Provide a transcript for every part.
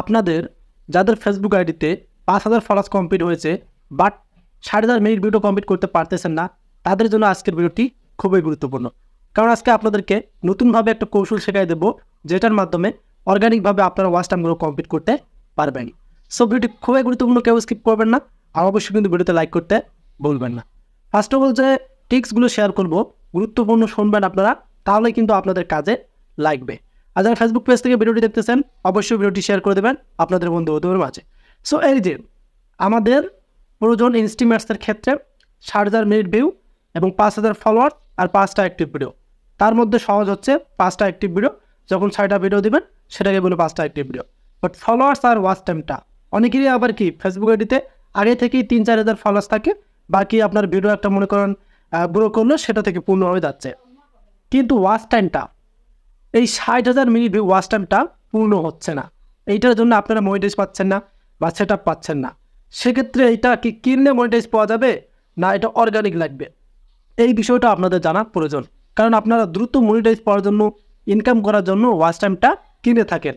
আপনাদের, যাদের ফেসবুক আইডিতে পাঁচ হাজার ফলোয়ার্স কমপ্লিট হয়েছে বাট সাড়ে হাজার মিনিট ভিডিও কমপ্লিট করতে পারতেছেন না, তাদের জন্য আজকের ভিডিওটি খুবই গুরুত্বপূর্ণ। কারণ আজকে আপনাদেরকে নতুনভাবে একটা কৌশল শেখাই দেবো, যেটার মাধ্যমে অর্গানিকভাবে আপনারা ওয়াচ টাইমগুলো কমপ্লিট করতে পারবেন। সো ভিডিওটি খুবই গুরুত্বপূর্ণ, কেউ স্কিপ করবেন না, আর অবশ্যই কিন্তু ভিডিওতে লাইক করতে ভুলবেন না। ফার্স্ট অফ অল যে টিক্সগুলো শেয়ার করব, গুরুত্বপূর্ণ শুনবেন আপনারা, তাহলে কিন্তু আপনাদের কাজে লাগবে। আর যারা ফেসবুক পেজ থেকে ভিডিওটি দেখতেছেন, অবশ্যই ভিডিওটি শেয়ার করে দেবেন। আপনাদের বন্ধু বান্ধবের মাঝে। সো এই যে আমাদের প্রয়োজন ইনস্টিমেটসের ক্ষেত্রে ষাট হাজার মিনিট ভিউ এবং পাঁচ হাজার ফলোয়ার আর পাঁচটা অ্যাক্টিভ ভিডিও তার মধ্যে সহজ হচ্ছে পাঁচটা অ্যাক্টিভ ভিডিও যখন ছয়টা ভিডিও দিবেন, সেটাকে বলে পাঁচটা অ্যাক্টিভ ভিডিও বাট ফলোয়ার্স আর ওয়াচ টাইমটা অনেকেরই আবার কি ফেসবুক আইডিতে আগে থেকেই তিন চার হাজার ফলোয়ার্স থাকে, বাকি আপনার ভিডিও একটা মনে করেন গ্রো করল সেটা থেকে পূর্ণ হয়ে যাচ্ছে। কিন্তু ওয়াচ টাইমটা এই ষাট হাজার মিনিট ওয়াচ টাইমটা পূর্ণ হচ্ছে না। এইটার জন্য আপনারা মনিটাইজ পাচ্ছেন না বা সেট পাচ্ছেন না। সেক্ষেত্রে এইটা কি কিনলে মনিটাইজ পাওয়া যাবে না এটা অর্গানিক লাগবে? এই বিষয়টা আপনাদের জানা প্রয়োজন। কারণ আপনারা দ্রুত মনিটাইজ পাওয়ার জন্য ইনকাম করার জন্য ওয়াচ টাইমটা কিনে থাকেন।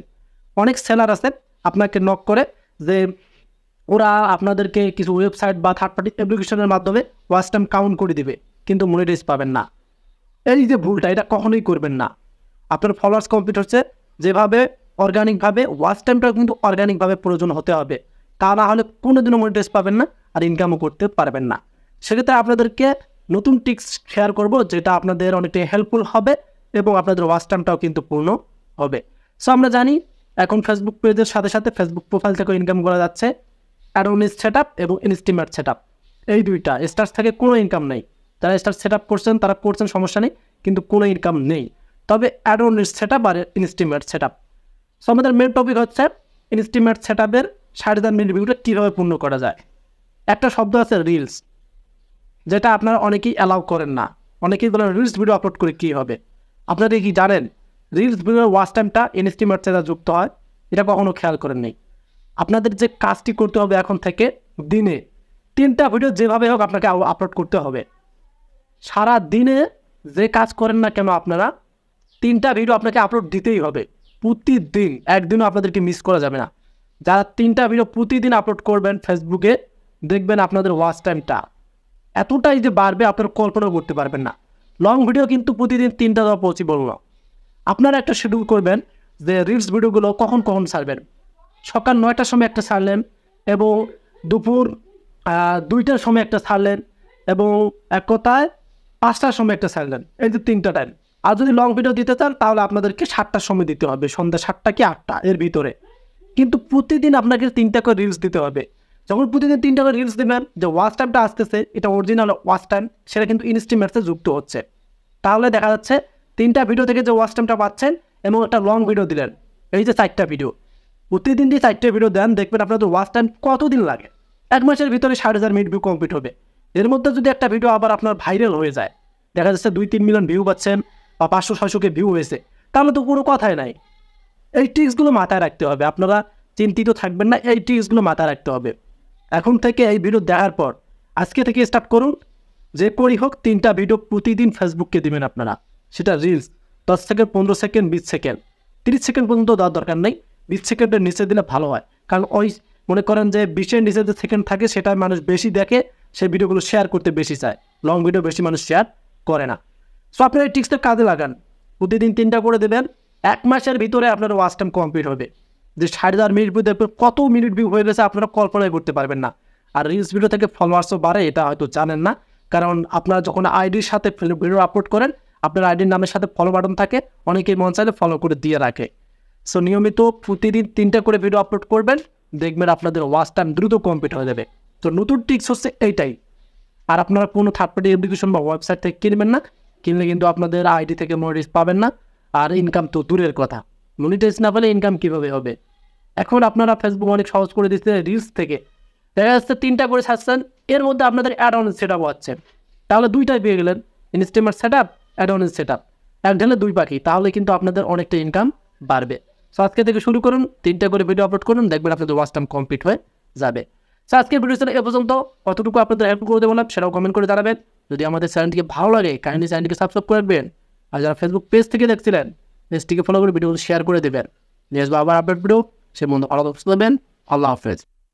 অনেক সেলার আছে আপনাকে নক করে যে ওরা আপনাদেরকে কিছু ওয়েবসাইট বা থার্ড পার্টি অ্যাপ্লিকেশনের মাধ্যমে ওয়াচ টাইম কাউন্ট করে দিবে, কিন্তু মনিটাইজ পাবেন না। এই যে ভুলটা, এটা কখনোই করবেন না। আপনার ফলোয়ার্স কমপ্লিট হচ্ছে, যেভাবে অর্গানিকভাবে ওয়াচ টাইমটা কিন্তু অর্গানিকভাবে প্রয়োজন হতে হবে। তা না হলে কোনো দিনও মনিটাইজ পাবেন না আর ইনকামও করতে পারবেন না। সেক্ষেত্রে আপনাদেরকে নতুন টিক্স শেয়ার করব, যেটা আপনাদের অনেকটাই হেল্পফুল হবে এবং আপনাদের ওয়াচ টাইমটাও কিন্তু পূর্ণ হবে। সো আমরা জানি এখন ফেসবুক পেজের সাথে সাথে ফেসবুক প্রোফাইল থেকে ইনকাম করা যাচ্ছে। অ্যাডোনিস সেট আপ এবং ইনস্টিমেট সেট আপ এই দুইটা স্টার্স থেকে কোনো ইনকাম নেই। যারা স্টার সেট আপ করছেন, তারা করছেন সমস্যা নেই, কিন্তু কোনো ইনকাম নেই। তবে অ্যাডোনিস সেট আপ আর ইনস্টিমেট সেট আপ সো আমাদের মেন টপিক হচ্ছে ইনস্টিমেট সেট আপের সাড়ে চার মিনিট ভিডিওটা কীভাবে পূর্ণ করা যায়। একটা শব্দ আছে রিলস যেটা আপনারা অনেকেই অ্যালাউ করেন না। অনেকেই বলেন রিলস ভিডিও আপলোড করে কী হবে? আপনারা কি জানেন রিলস ভিডিওর ওয়াচ টাইমটা ইনস্টিমেট সেটা যুক্ত হয়? এটা কখনো খেয়াল করেন নেই। আপনাদের যে কাজটি করতে হবে এখন থেকে দিনে, তিনটা ভিডিও যেভাবে হোক আপনাকে আপলোড করতে হবে। সারা দিনে যে কাজ করেন না কেন আপনারা তিনটা ভিডিও আপনাকে আপলোড দিতেই হবে। প্রতিদিন, একদিনও আপনাদেরকে মিস করা যাবে না। যারা তিনটা ভিডিও প্রতিদিন আপলোড করবেন ফেসবুকে দেখবেন আপনাদের ওয়াচ টাইমটা এতটাই যে বাড়বে, আপনারা কল্পনা করতে পারবেন না। লং ভিডিও কিন্তু প্রতিদিন তিনটা দেওয়া পসিবল না। আপনারা একটা শিডিউল করবেন যে রিলস ভিডিওগুলো কখন কখন ছাড়বেন। সকাল নয়টার সময় একটা ছাড়লেন এবং দুপুর দুইটার সময় একটা ছাড়লেন এবং এক কথায় পাঁচটার সময় একটা ছাড়লেন। এই যে তিনটা টাইম আর যদি লং ভিডিও দিতে চান, তাহলে আপনাদেরকে সাতটার সময় দিতে হবে। সন্ধ্যা সাতটা কি আটটা এর ভিতরে। কিন্তু প্রতিদিন আপনাকে তিনটা করে রিলস দিতে হবে। যখন প্রতিদিন তিনটা করে রিলস দেবেন, যে ওয়াচ টাইমটা আসতেছে, এটা অরিজিনাল ওয়াচ টাইম সেটা কিন্তু ইনস্টিমেটসে যুক্ত হচ্ছে। তাহলে দেখা যাচ্ছে, তিনটা ভিডিও থেকে যে ওয়াচ টাইমটা পাচ্ছেন, এবং একটা লং ভিডিও দিলেন। এই যে চারটা ভিডিও প্রতিদিন যে চারটে ভিডিও দেন, দেখবেন আপনাদের ওয়াচ টাইম কতদিন লাগে? এক মাসের ভিতরে ষাট হাজার মিনিট ভিউ কমপ্লিট হবে। এর মধ্যে যদি একটা ভিডিও আবার আপনার ভাইরাল হয়ে যায়, দেখা যাচ্ছে দুই তিন মিলিয়ন ভিউ পাচ্ছেন বা পাঁচশো ছয়শোকে ভিউ হয়েছে, তাহলে তো কোনো কথাই নাই। এই ট্রিক্সগুলো মাথায় রাখতে হবে, আপনারা চিন্তিত থাকবেন না, এই ট্রিক্সগুলো মাথায় রাখতে হবে। এখন থেকে এই ভিডিও দেখার পর, আজকে থেকে স্টার্ট করুন, যে করি হোক, তিনটা ভিডিও প্রতিদিন ফেসবুককে দেবেন আপনারা, সেটা রিলস দশ সেকেন্ড পনেরো সেকেন্ড বিশ সেকেন্ড তিরিশ সেকেন্ড পর্যন্ত দেওয়ার দরকার নেই, বিশ সেকেন্ডের নিচে দিলে ভালো হয়। কারণ ওই মনে করেন যে বিশের নিচে যে সেকেন্ড থাকে সেটা মানুষ বেশি দেখে, সেই ভিডিওগুলো শেয়ার করতে বেশি চায়। লং ভিডিও বেশি মানুষ শেয়ার করে না। সো আপনারা এই টিক্সটা কাজে লাগান। প্রতিদিন তিনটা করে দেবেন। এক মাসের ভিতরে আপনার ওয়াচ টাইম কমপ্লিট হবে। যে সাড়ে চার মিনিট দেখবেন কত মিনিট ভিউ হয়ে গেছে আপনারা কল্পনাই করতে পারবেন না। আর রিলস ভিডিও থেকে ফলোয়ার্সও বাড়ে, এটা হয়তো জানেন না। কারণ আপনারা যখন আইডির সাথে ভিডিও আপলোড করেন, আপনার আইডির নামের সাথে ফলো বাটন থাকে, অনেকেই মন চাইলে ফলো করে দিয়ে রাখে। সো নিয়মিত প্রতিদিন তিনটা করে ভিডিও আপলোড করবেন, দেখবেন আপনাদের ওয়াচ টাইম দ্রুত কমপ্লিট হয়ে যাবে। তো নতুন টিক্স হচ্ছে এইটাই। আর আপনারা কোনো থার্ড পার্টি অ্যাপ্লিকেশন বা ওয়েবসাইট থেকে কিনবেন না কিনলে কিন্তু আপনাদের আইডি থেকে মনিটাইজ পাবেন না, আর ইনকাম তো দূরের কথা। মনিটাইজ না পেলে ইনকাম কীভাবে হবে? এখন আপনারা ফেসবুক অনেক সহজ করে দিচ্ছে রিলস থেকে। দেখা যাচ্ছে তিনটা করে ছাড়ছেন এর মধ্যে আপনাদের অ্যাড অন সেট আপ হচ্ছে তাহলে দুইটাই পেয়ে গেলেন ইনস্টিমার set up add on set up এক ঢেলে দুই পাখি, তাহলে কিন্তু আপনাদের অনেকটা ইনকাম বাড়বে। সো আজকে থেকে শুরু করুন, তিনটা করে ভিডিও আপলোড করুন, দেখবেন আপনাদের ওয়াচ টাইম কমপ্লিট হয়ে যাবে। সো আজকের ভিডিও এ পর্যন্ত, কতটুকু আপনাদের হেল্প করে দেবো সেটাও কমেন্ট করে জানাবেন। যদি আমাদের চ্যানেলটিকে ভালো লাগে কাইন্ডলি চ্যানেলটিকে সাবস্ক্রাইব করে রাখবেন। আর যারা ফেসবুক পেজ থেকে দেখছিলেন পেজটিকে ফলো করে ভিডিওগুলো শেয়ার করে দেবেন। নিয়ে আসব আবার আপডেট ভিডিও সে বন্ধু আলাদা দেবেন আল্লাহ হাফেজ।